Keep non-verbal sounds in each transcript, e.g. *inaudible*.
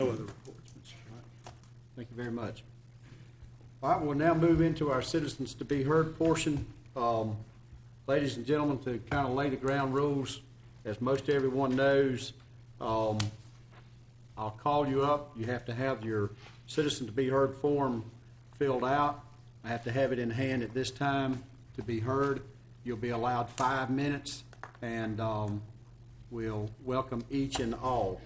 No other reports, Mr. Wright. Thank you very much. All right, we'll now move into our citizens to be heard portion. Um, Ladies and gentlemen, to kind of lay the ground rules, as most everyone knows, um, I'll call you up. You have to have your citizen to be heard form filled out. I have to have it in hand at this time to be heard. You'll be allowed five minutes, and um, we'll welcome each and all.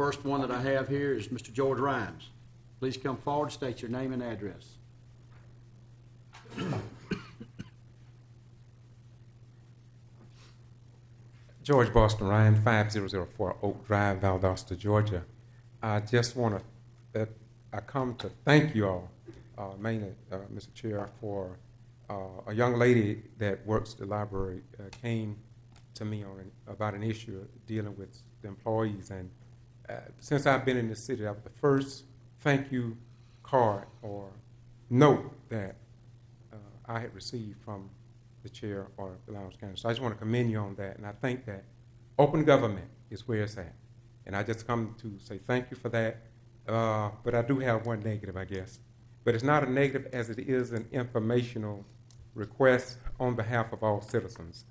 First one that I have here is Mr. George Rhynes. Please come forward, state your name and address. *coughs* George Boston Rhynes, 5004 Oak Drive, Valdosta, Georgia. I just want to, I come to thank you all, uh, mainly, uh, Mr. Chair, for uh, a young lady that works the library uh, came to me on an, about an issue dealing with the employees. And uh, since I've been in the city, that was the first thank you card or note that uh, I had received from the chair or the Lowndes County. So I just want to commend you on that, and I think that open government is where it's at. And I just come to say thank you for that. Uh, but I do have one negative, I guess. But it's not a negative as it is an informational request on behalf of all citizens.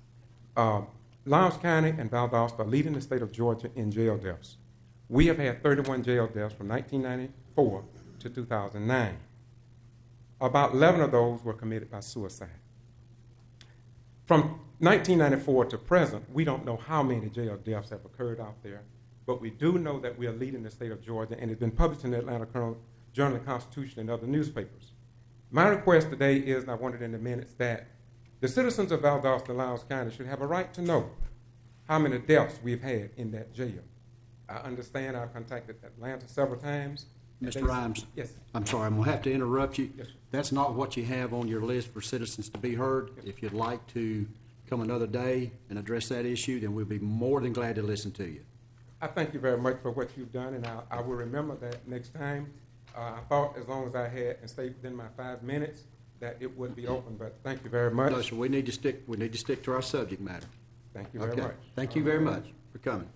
Lowndes County and Valdosta are leading the state of Georgia in jail deaths. We have had 31 jail deaths from 1994 to 2009. About 11 of those were committed by suicide. From 1994 to present, we don't know how many jail deaths have occurred out there, but we do know that we are leading the state of Georgia, and it's been published in the Atlanta Journal of Constitution and other newspapers. My request today is, and I wanted in the minutes, that the citizens of Valdosta and Lowndes County should have a right to know how many deaths we've had in that jail. I understand I've contacted Atlanta several times. Mr. Rhynes? Yes. I'm sorry, I'm gonna have to interrupt you. Yes. That's not what you have on your list for citizens to be heard. If you'd like to come another day and address that issue, then we'll be more than glad to listen to you. I thank you very much for what you've done, and I, I will remember that next time. Uh, I thought as long as I had and stayed within my five minutes, that it would be open, but thank you very much. No, sir, we need to stick, we need to stick to our subject matter. Thank you very Okay. much. Thank you very much for coming.